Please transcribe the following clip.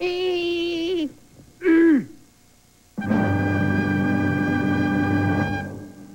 E